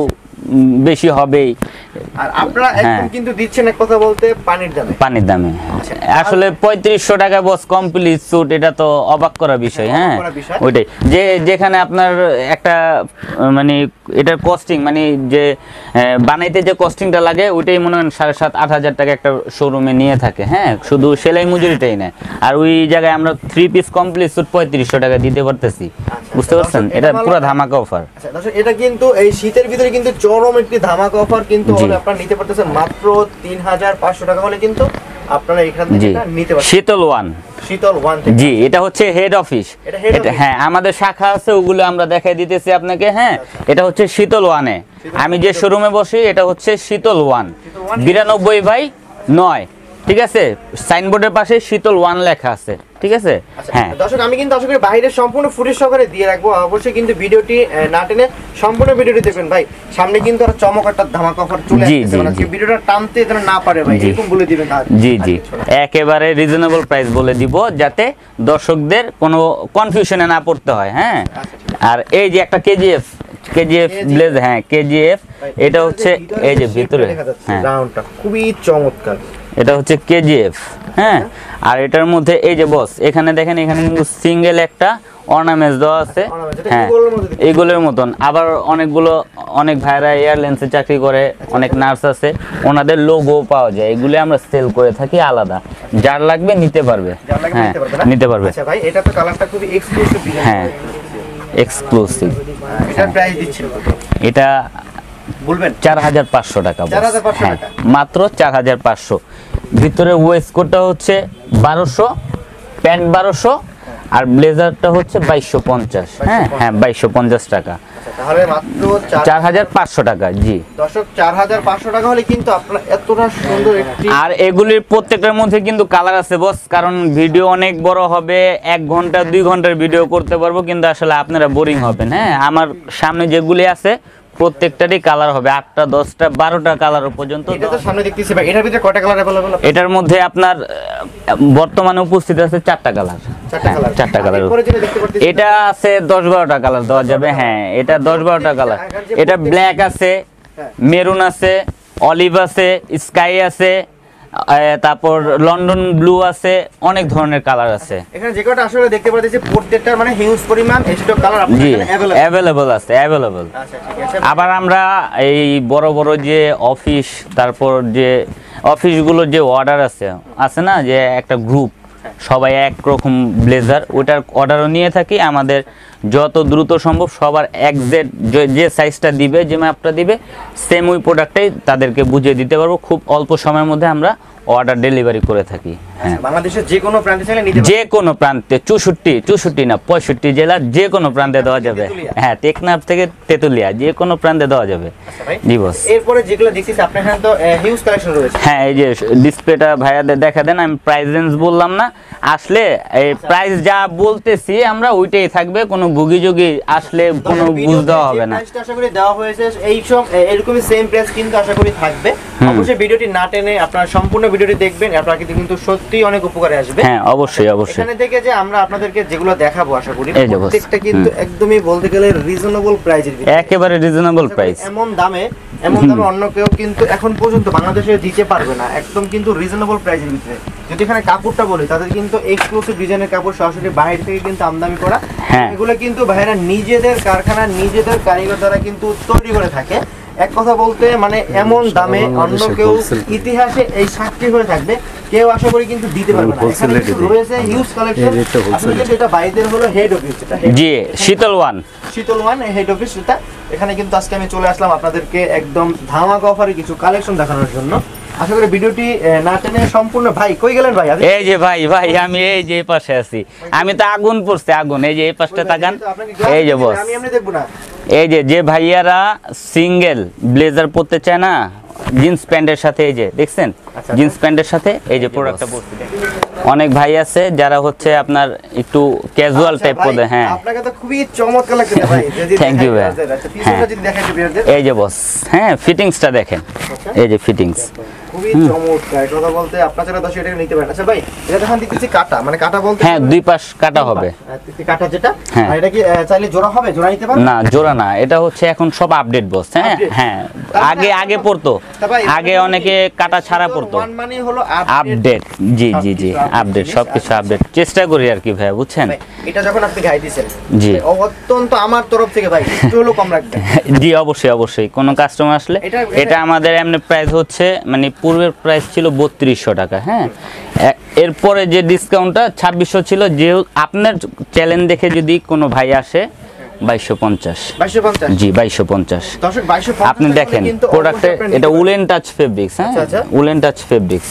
Speaker 1: বেশি হবেই।
Speaker 2: আর আপনারা একদম
Speaker 1: হ্যাঁ।
Speaker 2: কিন্তু দিচ্ছেন এক কথা বলতে পানির দামে।
Speaker 1: পানির দামে।
Speaker 2: আচ্ছা।
Speaker 1: আসলে পঁয়ত্রিশশো টাকা বস কমপ্লিট স্যুট এটা তো অবাক করা বিষয়
Speaker 2: হ্যাঁ।
Speaker 1: ওইটাই। যে যেখানে আপনার একটা মানে এটার কস্টিং মানে যে বানাইতে যে কস্টিংটা লাগে ওইটাই মনে হয় সাড়ে সাত আট হাজার টাকা একটা শোরুমে নিয়ে থাকে হ্যাঁ। শুধু সেলাই মজুরিটাই নেয় আর ওই জায়গায় আমরা থ্রি পিস কমপ্লিট স্যুট পঁয়ত্রিশশো টাকা দিতে পারতেছি। বুঝতে পারছেন? এটা পুরো ধামাকা অফার
Speaker 2: আচ্ছা এটা কিন্তু এই শীতের ভিতরে কিন্তু চরম একটি ধামাকা অফার কিন্তু। হলে আপনারা নিতে পারতেছেন মাত্র তিন হাজার পাঁচশো টাকা হলে কিন্তু আপনারা এখান থেকে এটা নিতে পারবেন।
Speaker 1: শীতল ওয়ান।
Speaker 2: শীতল ওয়ান
Speaker 1: জি এটা হচ্ছে হেড অফিস
Speaker 2: এটা?
Speaker 1: হ্যাঁ আমাদের শাখা আছে ওগুলো আমরা দেখাই দিতেছি আপনাকে হ্যাঁ। এটা হচ্ছে শীতল ওয়ানে। আমি যে শোরুমে বসি এটা হচ্ছে শীতল ওয়ান।
Speaker 2: শীতল ওয়ান।
Speaker 1: বিরানব্বই বাই নয়। ঠিক আছে? সাইনবোর্ডের পাশে শীতল ওয়ান লেখা আছে। ঠিক আছে?
Speaker 2: আচ্ছা,
Speaker 1: হ্যাঁ।
Speaker 2: দর্শক আমি কিন্তু আশা করি বাইরের সম্পূর্ণ ফুটেজ সহকারে দিয়ে রাখব। অবশ্যই কিন্তু ভিডিওটি না টেনে সম্পূর্ণ ভিডিওটি দেখবেন। ভাই সামনে কিন্তু আর চমক একটা ধামাকা অফার চলে আসছে মানে ভিডিওটা টানতে যেন না পারে ভাই এরকম বলে দিবেন।
Speaker 1: জি জি।
Speaker 2: আচ্ছা,
Speaker 1: একেবারে রিজনেবল প্রাইস বলে দিব যাতে দর্শকদের কোনো কনফিউশনে না পড়তে হয় হ্যাঁ? আর এই যে একটা কেজিএফ কেজিএফ ব্লেজ হ্যাঁ কেজিএফ এটা হচ্ছে এই যে ভিতরে হ্যাঁ।
Speaker 2: রাউন্ডটা খুবই চমৎকার।
Speaker 1: এটা হচ্ছে কেজিএফ হ্যাঁ? আর এটার মধ্যে এই যে বস এখানে দেখেন এখানে কিন্তু সিঙ্গেল একটা অর্নামেন্টস দেওয়া আছে। হ্যাঁ এইগুলোর মতন। আবার অনেকগুলো অনেক ভাইরা এয়ারলাইন্সে চাকরি করে অনেক নার্স আছে ওনাদের লোগো পাওয়া যায়। এগুলো আমরা সেল করে থাকি আলাদা। যার লাগবে নিতে পারবে। হ্যাঁ
Speaker 2: নিতে পারবে আচ্ছা ভাই এটা তো কালারটা খুবই এক্সক্লুসিভ
Speaker 1: হ্যাঁ এক্সক্লুসিভ
Speaker 2: এটার প্রাইস দিচ্ছেন
Speaker 1: এটা
Speaker 2: বলবেন?
Speaker 1: চার হাজার পাঁচশো টাকা boss।
Speaker 2: 4,500
Speaker 1: হ্যাঁ
Speaker 2: টাকা।
Speaker 1: মাত্র চার হাজার পাঁচশো। ভিতরে ওয়েস্ট কোটটা হচ্ছে বারোশো প্যান্ট বারোশো আর ব্লেজারটা হচ্ছে বাইশশো পঞ্চাশ। হ্যাঁ হ্যাঁ বাইশশো পঞ্চাশ টাকা।
Speaker 2: আচ্ছা, তাহলে মাত্র চার
Speaker 1: চার হাজার পাঁচশো টাকা জি।
Speaker 2: দর্শক চার হাজার পাঁচশো টাকা হলে কিন্তু আপনার এতটা সুন্দর
Speaker 1: আর এগুলির প্রত্যেকটার মধ্যে কিন্তু কালার আছে বস কারণ ভিডিও অনেক বড় হবে এক ঘণ্টা দুই ঘণ্টার ভিডিও করতে পারব কিন্তু আসলে আপনারা বোরিং হবেন। হ্যাঁ আমার সামনে যেগুলি আছে প্রত্যেকটারই কালার হবে। আটটা দশটা বারোটা কালার পর্যন্ত
Speaker 2: এটার
Speaker 1: মধ্যে আপনার বর্তমানে উপস্থিত আছে চারটা কালার
Speaker 2: চারটা কালার পাচ্ছি
Speaker 1: এটা আছে দশ বারোটা কালার দেওয়া যাবে। হ্যাঁ এটা দশ বারোটা কালার এটা ব্ল্যাক আছে
Speaker 2: হ্যাঁ।
Speaker 1: মেরুন আছে অলিভ আছে স্কাই আছে তারপর লন্ডন ব্লু আছে অনেক ধরনের কালার আছে।
Speaker 2: এখানে যে কয়টা আসলে দেখতে পাচ্ছি মানে হিউজ পরিমাণ স্টক কালার অ্যাভেলেবল
Speaker 1: অ্যাভেলেবল আছে অ্যাভেলেবল
Speaker 2: আচ্ছা
Speaker 1: আবার আমরা এই বড় বড় যে অফিস তারপর যে অফিসগুলো যে অর্ডার আছে আছে না যে একটা গ্রুপ সবাই একরকম ব্লেজার ওটার অর্ডারও নিয়ে থাকি আমাদের যত দ্রুত সম্ভব সবার একজেট যে সাইজটা দিবে যে ম্যাপটা দিবে সেম ওই প্রোডাক্টটাই তাদেরকে বুঝিয়ে দিতে পারব। খুব অল্প সময়ের মধ্যে আমরা অর্ডার ডেলিভারি করে থাকি। হ্যাঁ।
Speaker 2: বাংলাদেশের যে কোনো প্রান্তে
Speaker 1: যে কোনো প্রান্তে চৌষট্টি চৌষট্টি না পঁয়ষট্টি জেলার যে কোনো প্রান্তে দেওয়া যাবে। হ্যাঁ টেকনাফ থেকে তেতুলিয়া যে কোনো প্রান্তে দেওয়া যাবে।
Speaker 2: আচ্ছা
Speaker 1: জি বস
Speaker 2: এরপরে যেগুলো দেখতেছি আপনার এখানে তো হিউজ কালেকশন রয়েছে।
Speaker 1: হ্যাঁ এই যে ডিসপ্লেটা ভাইয়াদের দেখা দেন আমি প্রাইস রেঞ্জ বললাম না। আসলে এই
Speaker 2: আচ্ছা।
Speaker 1: প্রাইস যা বলতেছি আমরা ওইটাই থাকবে কোনো বুগি যুগি আসলে কোনো বুঝ দেওয়া হবে না।
Speaker 2: আশা করি দেওয়া হয়েছে এই সব এরকমই সেম প্রাইস কিন্তু আশা করি থাকবে। অবশ্যই ভিডিওটি না টেনে আপনারা সম্পূর্ণ ভিডিওটি দেখবেন আপনারা কিন্তু কিন্তু সত্যি অনেক উপকারে আসবে।
Speaker 1: হ্যাঁ অবশ্যই অবশ্যই।
Speaker 2: এখানে থেকে যে আমরা আপনাদেরকে যেগুলো দেখাবো আশা করি প্রত্যেকটা কিন্তু একদমই বলতে গেলে রিজনেবল প্রাইজের
Speaker 1: একেবারে রিজনেবল প্রাইস
Speaker 2: এমন দামে এমন দামে অন্য কেউ কিন্তু এখন পর্যন্ত বাংলাদেশে দিতে পারবে না। একদম কিন্তু রিজনেবল প্রাইসের ভিতরে। যদি এখানে কাপড়টা বলি তাদের কিন্তু এক্সক্লুসিভ ডিজাইনের কাপড় সরাসরি বাইরে থেকে কিন্তু আমদানি করা
Speaker 1: হ্যাঁ।
Speaker 2: এগুলো কিন্তু ভাইরা নিজেদের কারখানা নিজেদের কারিগর দ্বারা কিন্তু তৈরি করে থাকে। এক কথা বলতে মানে এমন দামে অন্য কেউ ইতিহাসে এই সাক্ষী হয়ে থাকবে। কেউ আশা করি কিন্তু দিতে পারবে না। এখানে কিন্তু রয়েছে হিউজ কালেকশন আসলে এটা বাইরের হলো হেড অফিস
Speaker 1: জি শীতল ওয়ান
Speaker 2: শীতল ওয়ান হেড অফিস এটা এখানে কিন্তু আজকে আমি চলে আসলাম আপনাদেরকে একদম ধামাকা অফারে কিছু কালেকশন দেখানোর জন্য। আশা করি ভিডিওটি না টেনে সম্পূর্ণ ভাই কই গেলেন ভাই?
Speaker 1: এই যে ভাই ভাই আমি এই যে পাশে আছি। আমি তো আগুন পড়ছে আগুন। এই যে এই পাশটা তাকান। এই যে বস
Speaker 2: আমি এমনি দেখব না।
Speaker 1: এই যে যে ভাইয়ারা সিঙ্গেল ব্লেজার পরতে চায় না জিন্স প্যান্টের সাথে এই যে দেখছেন
Speaker 2: আচ্ছা।
Speaker 1: জিন্স প্যান্টের সাথে এই যে প্রোডাক্টটা পরতে অনেক ভাই আছে যারা হচ্ছে আপনার একটু ক্যাজুয়াল
Speaker 2: আচ্ছা,
Speaker 1: টাইপ পরে হ্যাঁ
Speaker 2: আপনাকে তো খুবই চমৎকার লাগছে ভাই *laughs* যদি ইউ
Speaker 1: ভাই।
Speaker 2: আচ্ছা
Speaker 1: হ্যাঁ।
Speaker 2: যদি দেখাই বিয়ারদের
Speaker 1: এই যে বস হ্যাঁ ফিটিংসটা দেখেন
Speaker 2: আচ্ছা।
Speaker 1: এই যে ফিটিংস
Speaker 2: খুবই চমৎকার। কথা বলতে আপনার যারা দশ এটা নিতে পারেন আচ্ছা ভাই এটা দেখান দেখতেছি কাটা মানে কাটা বলতে
Speaker 1: হ্যাঁ দুই পাশ কাটা হবে।
Speaker 2: কাটা যেটা?
Speaker 1: হ্যাঁ।
Speaker 2: আর এটা কি চাইলে জোড়া হবে? জোড়া নিতে পারবেন?
Speaker 1: না জোড়া না। এটা হচ্ছে এখন সব আপডেট বস হ্যাঁ? হ্যাঁ
Speaker 2: মানে
Speaker 1: আগে আগে পড়তো। আগে
Speaker 2: মানে
Speaker 1: অনেকে কাটা ছাড়া পড়তো।
Speaker 2: মানে হলো
Speaker 1: আপডেট জি জি জি
Speaker 2: সবকিছু
Speaker 1: আপডেট সবকিছু
Speaker 2: আচ্ছা,
Speaker 1: আপডেট চেষ্টা করি আর কি ভাই বুঝছেন?
Speaker 2: এটা যখন আপনি গাই দিয়েছেন
Speaker 1: জি।
Speaker 2: অত্যন্ত আমার তরফ থেকে ভাই একটু হলেও কম রাখবেন। *laughs*
Speaker 1: জি অবশ্যই অবশ্যই। কোনো কাস্টমার আসলে
Speaker 2: এটা
Speaker 1: আমাদের এমনি প্রাইস হচ্ছে মানে পূর্বের প্রাইস ছিল বত্রিশশো টাকা হ্যাঁ? এরপরে যে ডিসকাউন্টটা ছাব্বিশশো ছিল যে আপনার চ্যালেঞ্জ দেখে যদি কোনো ভাই আসে বাইশশো পঞ্চাশ। জি বাইশশো পঞ্চাশ। আপনি দেখেন প্রোডাক্টে এটা উলেন টাচ ফেব্রিক্স হ্যাঁ?
Speaker 2: আচ্ছা, আচ্ছা।
Speaker 1: উলেন টাচ ফেব্রিক্স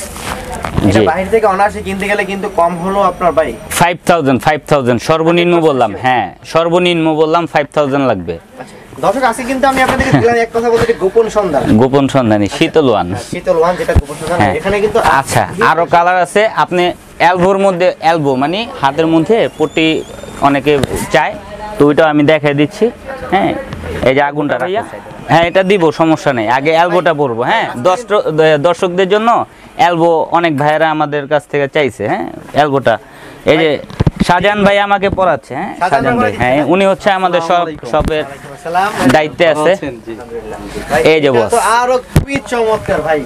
Speaker 1: জি।
Speaker 2: বাইরে থেকে অনার্সে কিনতে গেলে কিন্তু কম হলো আপনার ভাই।
Speaker 1: ফাইভ থাউজেন্ড ফাইভ থাউজেন্ড সর্বনিম্ন বললাম হ্যাঁ সর্বনিম্ন বললাম ফাইভ থাউজেন্ড লাগবে।
Speaker 2: আচ্ছা, দর্শক আজকে কিন্তু আমি আপনাদেরকে দিলাম এক কথা বলতে গোপন সন্ধান।
Speaker 1: গোপন সন্ধানী শীতল ওয়ান।
Speaker 2: শীতল ওয়ান যেটা গোপন সন্ধান।
Speaker 1: হ্যাঁ।
Speaker 2: এখানে কিন্তু
Speaker 1: আচ্ছা আরও কালার আছে। আপনি অ্যালবোর মধ্যে অ্যালবো মানে হাতের মধ্যে পট্টি অনেকে চায়। তো ওইটাও আমি দেখাই দিচ্ছি। হ্যাঁ এই যে আগুনটা রাখো। হ্যাঁ এটা দিব সমস্যা নেই। আগে অ্যালবোটা পরবো। হ্যাঁ দর্শক- দর্শকদের জন্য অ্যালবো অনেক ভাইয়েরা আমাদের কাছ থেকে চাইছে। হ্যাঁ অ্যালবোটা এই যে শাহজাহান ভাই আমাকে পড়াচ্ছে হ্যাঁ?
Speaker 2: শাহজাহান
Speaker 1: ভাই হ্যাঁ উনি হচ্ছে আমাদের সব সবের দায়িত্বে আছে। এই যে।
Speaker 2: তো আরও খুবই চমৎকার ভাই।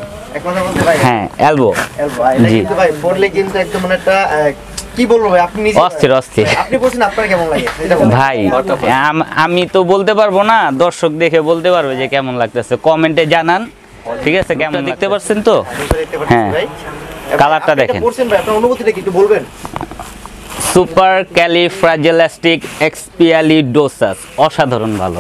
Speaker 1: হ্যাঁ
Speaker 2: এলবো,
Speaker 1: জি।
Speaker 2: ভাই পড়লে কিন্তু একদম মানে একটা কি বলব ভাই আপনি নিজে
Speaker 1: অস্থির, অস্থির।
Speaker 2: আপনি বলছেন আপনার কেমন লাগে?
Speaker 1: ভাই আম- তো বলতে পারব না দর্শক দেখে বলতে পারবে যে কেমন লাগতেছে। কমেন্টে জানান ঠিক আছে? কেমন দেখতে পারছেন তো? হ্যাঁ। কালারটা দেখেন।
Speaker 2: পড়ছেন ভাই আপনার অনুভূতিটা কি একটু বলবেন?
Speaker 1: Supercalifragilisticexpialidocious. অসাধারণ ভালো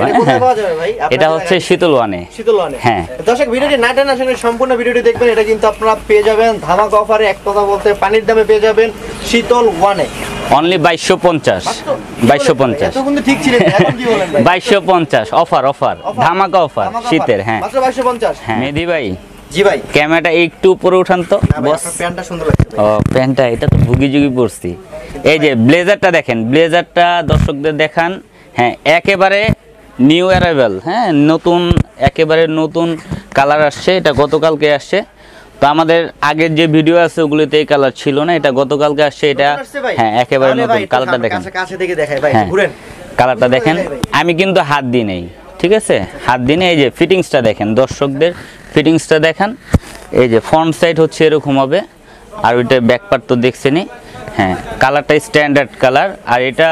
Speaker 2: এটা
Speaker 1: হ্যাঁ? হচ্ছে? শীতল ওয়ানে।
Speaker 2: শীতল ওয়ানে।
Speaker 1: হ্যাঁ।
Speaker 2: দর্শক ভিডিওটি না টানা শুনে সম্পূর্ণ ভিডিওটি দেখবেন এটা কিন্তু আপনারা পেয়ে যাবেন ধামাকা অফারে। এক কথা বলতে পানির দামে পেয়ে যাবেন শীতল ওয়ানে।
Speaker 1: অনলি বাইশশো পঞ্চাশ। বাইশশো পঞ্চাশ।
Speaker 2: ঠিক ছিলেন এখন কি বলেন ভাই?
Speaker 1: বাইশশো পঞ্চাশ অফার অফার? ধামাকা অফার শীতের হ্যাঁ। হ্যাঁ। মেহেদি ভাই
Speaker 2: জি ভাই।
Speaker 1: ক্যামেরাটা একটু উপরে উঠান তো বস।
Speaker 2: প্যান্টটা সুন্দর লাগছে
Speaker 1: ও প্যান্টটা এটা তো ভুগি যুগি পড়ছি এই যে ব্লেজারটা দেখেন ব্লেজারটা দর্শকদের দেখান হ্যাঁ একেবারে নিউ অ্যারাইভেল হ্যাঁ নতুন একেবারে নতুন কালার আসছে এটা গতকালকে আসছে। তো আমাদের আগের যে ভিডিও আছে ওগুলোতে এই কালার ছিল না এটা গতকালকে আসছে এটা? হ্যাঁ একেবারে নতুন কালারটা দেখেন।
Speaker 2: কাছে- কাছে থেকে দেখাই ভাই
Speaker 1: হ্যাঁ
Speaker 2: ঘুরেন।
Speaker 1: কালারটা দেখেন। আমি কিন্তু হাত দিই নেই ঠিক আছে? হাত দিই নেই, এই যে ফিটিংসটা দেখেন দর্শকদের ফিটিংসটা দেখান। এই যে ফ্রন্ট সাইড হচ্ছে এরকম হবে, আর ওইটা ব্যাকপার তো দেখছেনি হ্যাঁ কালারটা স্ট্যান্ডার্ড কালার আর এটা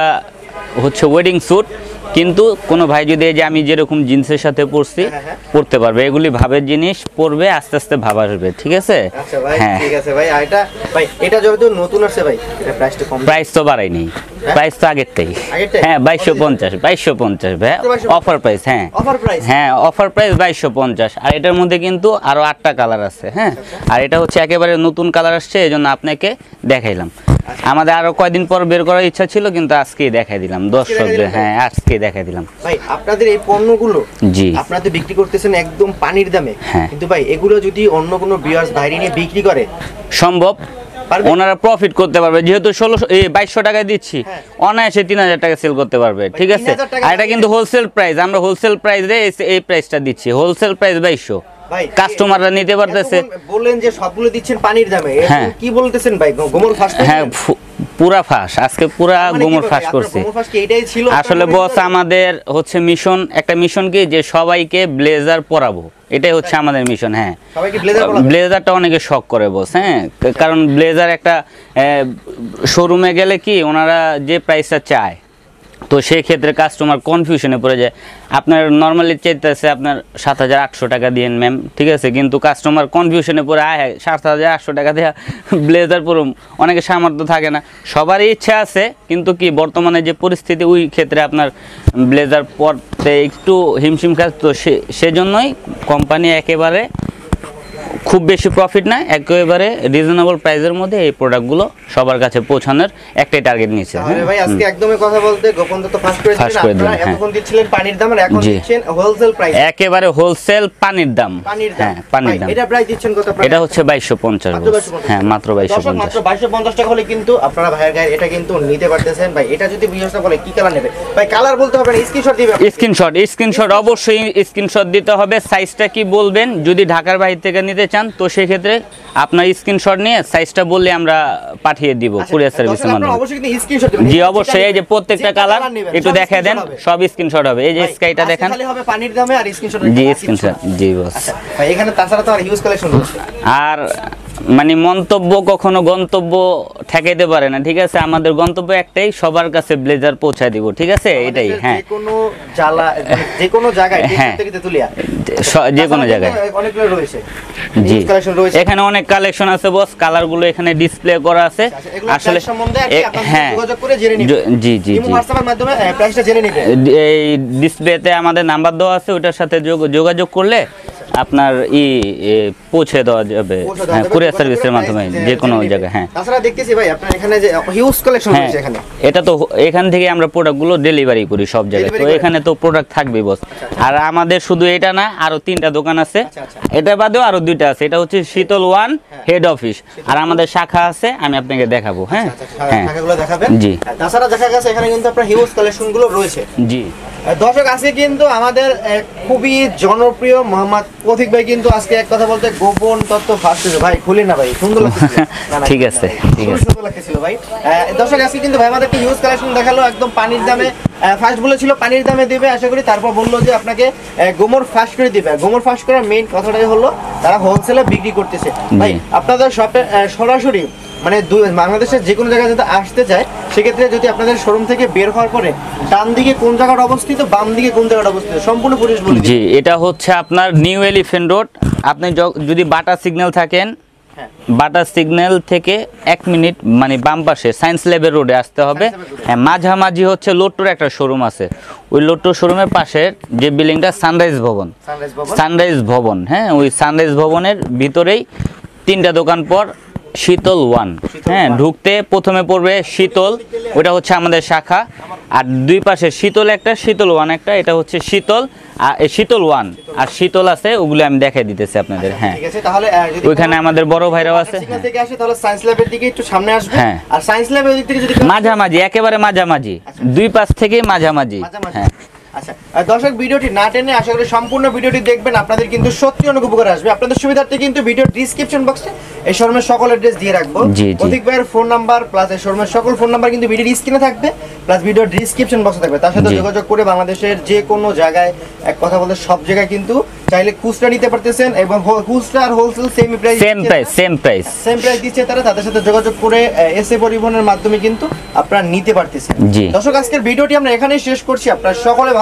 Speaker 1: হচ্ছে ওয়েডিং স্যুট কিন্তু কোনো ভাই যদি এই যে আমি যেরকম জিন্সের সাথে পরছি
Speaker 2: হ্যাঁ, হ্যাঁ।
Speaker 1: পরতে পারবে। এগুলি ভাবের জিনিস পরবে আস্তে আস্তে ভাব আসবে ঠিক আছে?
Speaker 2: আচ্ছা
Speaker 1: হ্যাঁ।
Speaker 2: ঠিক আছে ভাই। এটা ভাই এটা যেহেতু নতুন আসছে ভাই এটা প্রাইসটা কম
Speaker 1: প্রাইস তো বাড়াইনি প্রাইস তো আগের
Speaker 2: আগেরটাই?
Speaker 1: হ্যাঁ বাইশশো পঞ্চাশ বাইশশো পঞ্চাশ ভাই। অফার প্রাইস হ্যাঁ।
Speaker 2: অফার প্রাইস
Speaker 1: হ্যাঁ অফার প্রাইস বাইশশো পঞ্চাশ। আর এটার মধ্যে কিন্তু আরও আটটা কালার আছে হ্যাঁ? আর এটা হচ্ছে একেবারে নতুন কালার আসছে এই জন্য আপনাকে দেখাইলাম। আমাদের আরও কয়দিন পর বের করার ইচ্ছা ছিল কিন্তু আজকেই দেখাই দিলাম। দর্শকদের? হ্যাঁ আজকে দেখাই দিলাম।
Speaker 2: ভাই আপনাদের এই পণ্যগুলো
Speaker 1: জি।
Speaker 2: আপনারা তো বিক্রি করতেছেন একদম পানির দামে।
Speaker 1: হ্যাঁ।
Speaker 2: কিন্তু ভাই এগুলো যদি অন্য কোনো বিয়ার্স বাইরে নিয়ে বিক্রি করে
Speaker 1: সম্ভব? ওনারা প্রফিট করতে পারবে। যেহেতু ষোলোশো বাইশশো টাকায় দিচ্ছি
Speaker 2: হ্যাঁ।
Speaker 1: অনায়াসে তিন হাজার টাকা সেল করতে পারবে ঠিক আছে? আর এটা কিন্তু হোলসেল প্রাইস আমরা হোলসেল প্রাইস এই প্রাইসটা দিচ্ছি। হোলসেল প্রাইস বাইশশো। কাস্টমাররা নিতে পারতেছে।
Speaker 2: বললেন যে সবগুলো দিচ্ছেন পানির দামে
Speaker 1: হ্যাঁ।
Speaker 2: কি বলতেছেন ভাই গোমর
Speaker 1: হ্যাঁ পুরা ফাঁস আজকে পুরা
Speaker 2: মানে
Speaker 1: গোমর ফাঁস করছে। আসলে বস আমাদের হচ্ছে মিশন একটা মিশন কি যে সবাইকে ব্লেজার পরাবো। এটাই হচ্ছে আমাদের মিশন হ্যাঁ। ব্লেজারটা অনেকে শখ করে বস হ্যাঁ। কারণ ব্লেজার একটা শোরুমে গেলে কি ওনারা যে প্রাইসটা চায় তো সেক্ষেত্রে কাস্টমার কনফিউশনে পড়ে যায়। আপনার নর্মালি চাইতেছে আপনার সাত হাজার আটশো টাকা দিয়ে ম্যাম ঠিক আছে? কিন্তু কাস্টমার কনফিউশনে পরে আয় সাত হাজার আটশো টাকা দেওয়া ব্লেজার পুরো অনেকে সামর্থ্য থাকে না। সবারই ইচ্ছা আছে, কিন্তু কি, বর্তমানে যে পরিস্থিতি, ওই ক্ষেত্রে আপনার ব্লেজার পরতে একটু হিমশিম খাচ্ছে। তো সে, সেজন্যই কোম্পানি একেবারে খুব বেশি প্রফিট না একেবারে রিজনেবল প্রাইসের মধ্যে এই প্রোডাক্টগুলো সবার কাছে পৌঁছানোর একটাই টার্গেট নিয়েছে হ্যাঁ?
Speaker 2: ভাই আজকে একদমই কথা বলতে গোপন তত্ত্ব ফাস্ট করে দিলেন আপনারা
Speaker 1: হ্যাঁ।
Speaker 2: এতক্ষণ দিচ্ছিলেন পানির দাম আর এখন দিচ্ছেন হোলসেল প্রাইস
Speaker 1: একেবারে হোলসেল পানির দাম।
Speaker 2: পানির দাম।
Speaker 1: হ্যাঁ পানির দাম।
Speaker 2: এটা প্রাইস দিচ্ছেন কত
Speaker 1: এটা হচ্ছে বাইশশো পঞ্চাশ
Speaker 2: 2250
Speaker 1: হ্যাঁ মাত্র বাইশশো
Speaker 2: দর্শক,
Speaker 1: পঞ্চাশ।
Speaker 2: মাত্র বাইশশো পঞ্চাশ টাকা হলে কিন্তু আপনারা ভাইয়ের গায়ে এটা কিন্তু নিতে পারতেছেন। ভাই এটা যদি বিজনেসটা বলে কি কালার নেবে? ভাই কালার বলতে হবে না স্ক্রিনশট দিবে
Speaker 1: স্ক্রিনশট স্ক্রিনশট অবশ্যই স্ক্রিনশট দিতে হবে। সাইজটা কি বলবেন? যদি ঢাকার বাইরে থেকে নিতে চান তো সেক্ষেত্রে আপনার স্ক্রিনশট নিয়ে সাইজটা বললে আমরা পাঠিয়ে দিব কুরিয়ার সার্ভিসের
Speaker 2: আচ্ছা,
Speaker 1: মাধ্যমে। জি অবশ্যই এই যে প্রত্যেকটা কালার একটু দেখা দেন সব স্ক্রিনশট হবে। এই যে স্কাইটা
Speaker 2: দেখেন
Speaker 1: দেখান।
Speaker 2: খালি হবে পানির দামে আর স্ক্রিনশট
Speaker 1: জি স্ক্রিনশট জি বস
Speaker 2: ভাই এখানে তাছাড়া তো আর হিউজ কালেকশন
Speaker 1: আর মানে মন্তব্য কখনো গন্তব্য ঠেকাইতে পারে না ঠিক আছে? আমাদের গন্তব্য একটাই সবার কাছে ব্লেজার পৌঁছায় দিব ঠিক আছে? এটাই হ্যাঁ।
Speaker 2: যে কোনো জ্বালা যে কোনো জায়গায়
Speaker 1: হ্যাঁ। যে কোনো জায়গায়।
Speaker 2: রয়েছে।
Speaker 1: জি। এখানে অনেক কালেকশন আছে বস কালারগুলো এখানে ডিসপ্লে করা আছে।
Speaker 2: আচ্ছা,
Speaker 1: আসলে
Speaker 2: সম্বন্ধে আর আপনাদের
Speaker 1: হ্যাঁ।
Speaker 2: যোগাযোগ করে জেনে নিবেন।
Speaker 1: জ- জি এই ডিসপ্লেতে আমাদের নাম্বার দেওয়া আছে ওটার সাথে যোগ- যোগাযোগ করলে আপনার ই পৌঁছে দেওয়া যাবে। হ্যাঁ কুরিয়ার সার্ভিসের মাধ্যমে যে কোনো জায়গায় হ্যাঁ।
Speaker 2: তাছাড়া দেখতেছি ভাই আপনার এখানে যে হিউজ কালেকশন
Speaker 1: হ্যাঁ
Speaker 2: এখানে।
Speaker 1: এটা তো এখান থেকে আমরা প্রোডাক্টগুলো ডেলিভারি করি সব জায়গায়। তো এখানে তো প্রোডাক্ট থাকবেই বস আর আমাদের শুধু এটা না আরও তিনটা দোকান আছে।
Speaker 2: আচ্ছা, আচ্ছা।
Speaker 1: এটা বাদেও আরও দুইটা আছে। এটা হচ্ছে শীতল ওয়ান হেড অফিস আর আমাদের শাখা আছে আমি আপনাকে দেখাবো হ্যাঁ।
Speaker 2: আচ্ছা,
Speaker 1: হ্যাঁ
Speaker 2: দেখাবেন।
Speaker 1: জি।
Speaker 2: তাছাড়া দেখা গেছে এখানে কিন্তু আপনার হিউজ কালেকশনগুলো রয়েছে।
Speaker 1: জি।
Speaker 2: দর্শক আজকে কিন্তু আমাদের খুবই জনপ্রিয় মোহাম্মদ পথিক ভাই কিন্তু আজকে এক কথা বলতে গোপন তত্ত্ব ফার্স্ট ভাই খুলি না ভাই সুন্দর *laughs*
Speaker 1: ঠিক আছে, ঠিক আছে।
Speaker 2: সুন্দর লাগছিল ভাই। দর্শক আজকে কিন্তু ভাই আমাদেরকে হিউজ কালেকশন দেখাল একদম পানির দামে। ফার্স্ট বলেছিল পানির দামে দিবে আশা করি। তারপর বলল যে আপনাকে গোমর ফাস্ট করে দিবে। গোমর ফাঁস করার মেইন কথাটাই হলো তারা হোলসেলে বিক্রি করতেছে। ভাই আপনাদের শপে সরাসরি মানে বাংলাদেশের যে কোনো জায়গায় যদি আসতে চায় সেক্ষেত্রে যদি আপনাদের শোরুম থেকে বের হওয়ার পরে ডান দিকে কোন জায়গাটা অবস্থিত বাম দিকে কোন জায়গাটা অবস্থিত সম্পূর্ণ পরিবেশ বলে।
Speaker 1: জি এটা হচ্ছে আপনার নিউ এলিফেন্ট রোড আপনি যদি বাটা সিগন্যাল থাকেন
Speaker 2: হ্যাঁ।
Speaker 1: বাটার সিগন্যাল থেকে এক মিনিট মানে বাম পাশে সায়েন্স ল্যাবের রোডে আসতে হবে। হ্যাঁ মাঝামাঝি হচ্ছে লোট্টোর একটা শোরুম আছে। ওই লোট্টো শোরুমের পাশে যে বিল্ডিংটা সানরাইজ ভবন
Speaker 2: সানরাইজ ভবন
Speaker 1: হ্যাঁ ওই সানরাইজ ভবনের ভিতরেই তিনটা দোকান পর শীতল ওয়ান। হ্যাঁ ঢুকতে প্রথমে পড়বে শীতল। ওটা হচ্ছে আমাদের শাখা। আর দুই পাশে শীতল একটা শীতল ওয়ান একটা এটা হচ্ছে শীতল। আর শীতল ওয়ান আর শীতল আছে ওগুলো আমি দেখাই দিতেছি আপনাদের হ্যাঁ।
Speaker 2: ঠিক আছে তাহলে
Speaker 1: ওইখানে আমাদের বড় ভাইরাও আছে।
Speaker 2: সিগন্যাল থেকে আসে তাহলে সায়েন্স ল্যাবের দিকে একটু সামনে আসবে।
Speaker 1: হ্যাঁ। মাঝামাঝি একেবারে মাঝামাঝি। দুই পাশ থেকে মাঝামাঝি।
Speaker 2: মাঝামাঝি।
Speaker 1: হ্যাঁ।
Speaker 2: আচ্ছা দর্শক ভিডিওটি না টেনে আশা করি সম্পূর্ণ ভিডিওটি দেখবেন। আপনাদের কিন্তু সত্যি অনেক উপকার আসবে। আপনাদের সুবিধার্থে কিন্তু ভিডিও ডিসক্রিপশন বক্সে এই শোরুমের সকল অ্যাড্রেস দিয়ে রাখব।
Speaker 1: জি।
Speaker 2: ভাইয়ের ফোন নাম্বার প্লাস এই শোরুমের সকল ফোন নাম্বার কিন্তু ভিডিওর স্ক্রিনে থাকবে প্লাস ভিডিও ডিসক্রিপশন বক্সে থাকবে। তার সাথে যোগাযোগ করে বাংলাদেশের যে কোনো জায়গায় এক কথা বলতে সব জায়গায় কিন্তু চাইলে খুচরা নিতে পারতেছেন এবং খুচরা আর wholesale same price
Speaker 1: same price same price
Speaker 2: same price দিচ্ছে তারা তাদের সাথে যোগাযোগ করে এসএ পরিবহনের মাধ্যমে কিন্তু আপনারা নিতে পারতেছেন। দর্শক আজকের ভিডিওটি আমরা এখানেই শেষ করছি। আপনারা সকলে